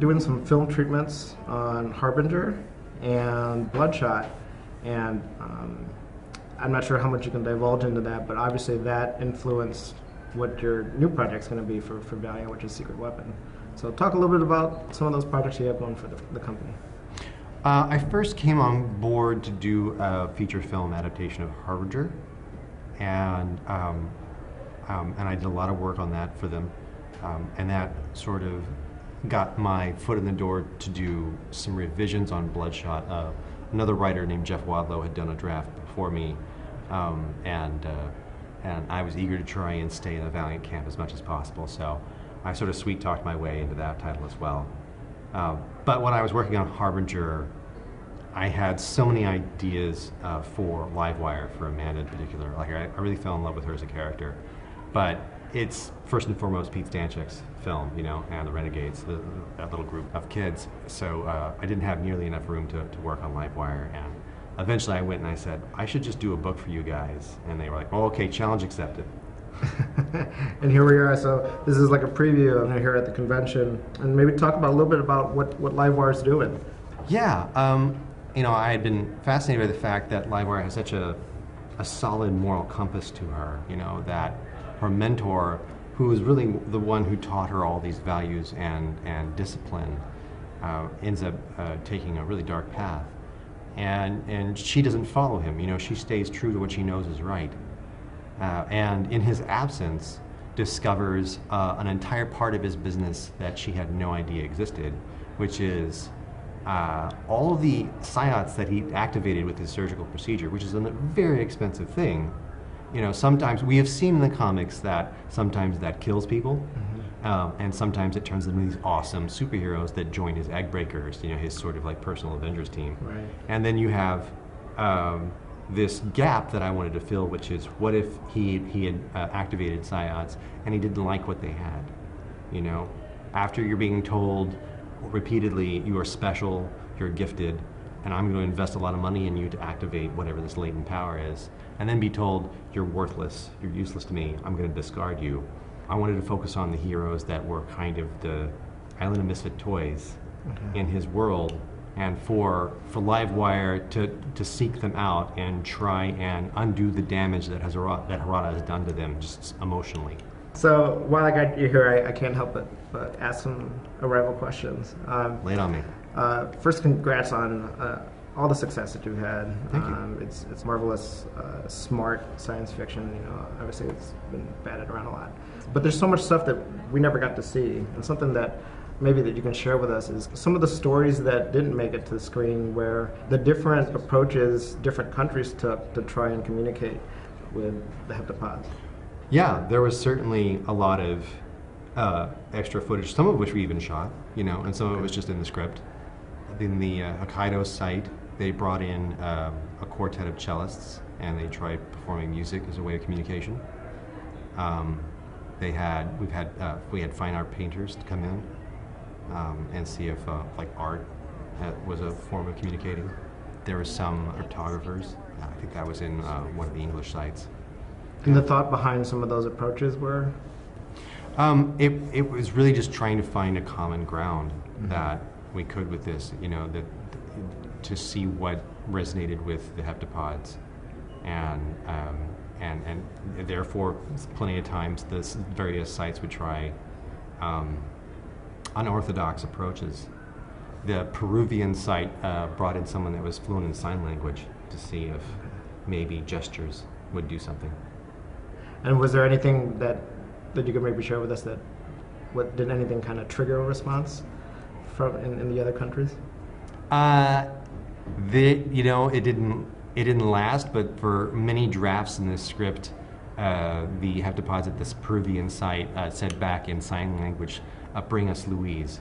doing some film treatments on Harbinger and Bloodshot, and um, I'm not sure how much you can divulge into that, but obviously that influenced what your new project's going to be for, for Valiant, which is Secret Weapon. So talk a little bit about some of those projects you have going for the, the company. Uh, I first came on board to do a feature film adaptation of Harbinger, and um, um, and I did a lot of work on that for them, um, and that sort of got my foot in the door to do some revisions on Bloodshot. Uh, another writer named Jeff Wadlow had done a draft before me, um, and uh, and I was eager to try and stay in the Valiant camp as much as possible. So I sort of sweet talked my way into that title as well. Uh, but when I was working on Harbinger, I had so many ideas uh, for Livewire, for Amanda in particular. Like I, I, really fell in love with her as a character. But it's first and foremost Pete Stanchek's film, you know, and the Renegades, the, that little group of kids. So uh, I didn't have nearly enough room to, to work on Livewire. And eventually I went and I said, I should just do a book for you guys. And they were like, oh, okay, challenge accepted. and here we are. So this is like a preview of here at the convention, and maybe talk about a little bit about what what Livewire is doing. Yeah, um, you know, I had been fascinated by the fact that Livewire has such a a solid moral compass to her. You know that her mentor, who was really the one who taught her all these values and and discipline, uh, ends up uh, taking a really dark path, and and she doesn't follow him. You know, she stays true to what she knows is right uh, and in his absence discovers uh, an entire part of his business that she had no idea existed, which is uh, all of the psiots that he activated with his surgical procedure, which is a very expensive thing. You know, sometimes we have seen in the comics that sometimes that kills people, mm-hmm. um, and sometimes it turns them into these awesome superheroes that join his Eggbreakers, you know, his sort of like personal Avengers team. Right. And then you have um, this gap that I wanted to fill, which is what if he, he had uh, activated psiots and he didn't like what they had? You know, after you're being told repeatedly you are special, you're gifted, and I'm going to invest a lot of money in you to activate whatever this latent power is, and then be told you're worthless, you're useless to me, I'm going to discard you. I wanted to focus on the heroes that were kind of the island of misfit toys mm-hmm. in his world and for for Livewire to to seek them out and try and undo the damage that has that Harada has done to them just emotionally. So while I got you here, I, I can't help but, but ask some arrival questions. Um, Lay it on me. Uh, first, congrats on uh, all the success that you've had. Thank um, you. It's it's marvelous, uh, smart science fiction. You know, obviously it's been batted around a lot, but there's so much stuff that we never got to see, and something that maybe that you can share with us is some of the stories that didn't make it to the screen where the different approaches different countries took to try and communicate with the heptapods. Yeah, there was certainly a lot of uh, extra footage, some of which we even shot, you know, and some of it was just in the script. In the uh, Hokkaido site, they brought in um, a quartet of cellists and they tried performing music as a way of communication. Um, they had we've had uh, we had fine art painters to come in um, and see if uh, like art was a form of communicating. There were some cryptographers. I think that was in uh, one of the English sites. And the thought behind some of those approaches were? Um, it, it was really just trying to find a common ground mm-hmm. that we could with this, you know, that to see what resonated with the heptapods, and um, and and therefore, plenty of times the various sites would try um, unorthodox approaches. The Peruvian site uh, brought in someone that was fluent in sign language to see if maybe gestures would do something. And was there anything that that you could maybe share with us that what did anything kind of trigger a response from in, in the other countries? Uh, the you know it didn't it didn't last, but for many drafts in this script, uh, the heptapods at this Peruvian site uh, said back in sign language, bring us Louise.